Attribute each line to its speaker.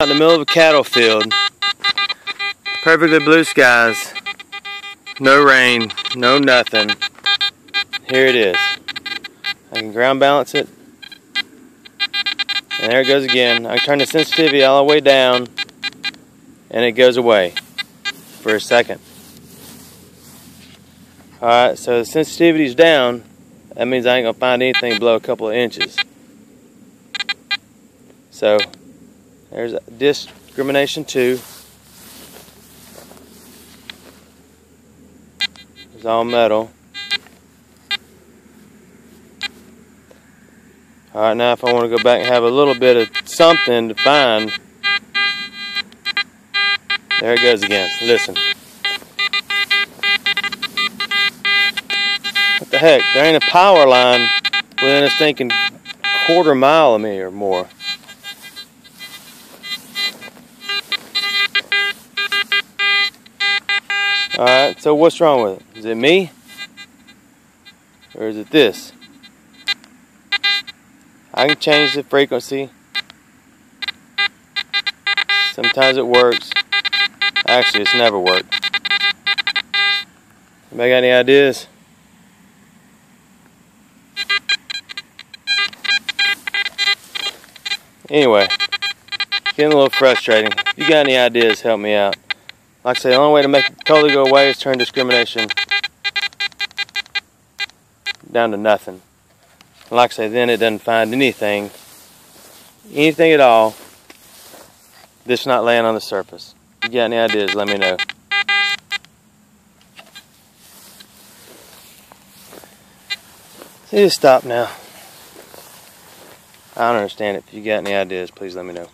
Speaker 1: in the middle of a cattle field. Perfectly blue skies. No rain, no nothing. Here it is. I can ground balance it. And there it goes again. I turn the sensitivity all the way down and it goes away for a second. Alright, so the sensitivity's down. That means I ain't gonna find anything below a couple of inches. So there's discrimination two. It's all metal. Alright, now if I want to go back and have a little bit of something to find, there it goes again. Listen. What the heck? There ain't a power line within a stinking quarter mile of me or more. Alright, so what's wrong with it? Is it me? Or is it this? I can change the frequency. Sometimes it works. Actually, it's never worked. Anybody got any ideas? Anyway, getting a little frustrating. If you got any ideas, help me out. Like I say, the only way to make it totally go away is turn discrimination down to nothing. Like I say, then it doesn't find anything, anything at all, that's not laying on the surface. If you got any ideas, let me know. See, just stop now. I don't understand it. If you got any ideas, please let me know.